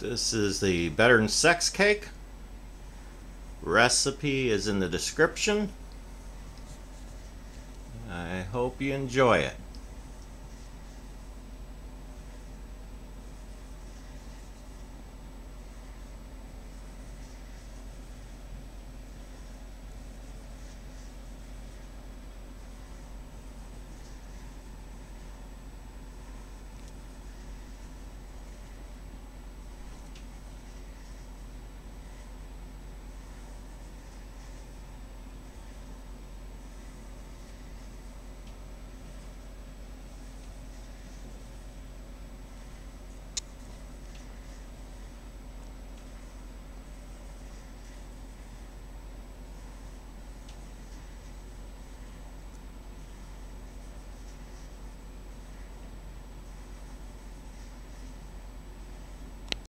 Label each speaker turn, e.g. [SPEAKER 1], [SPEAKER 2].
[SPEAKER 1] This is the Better Than Sex Cake. Recipe is in the description. I hope you enjoy it.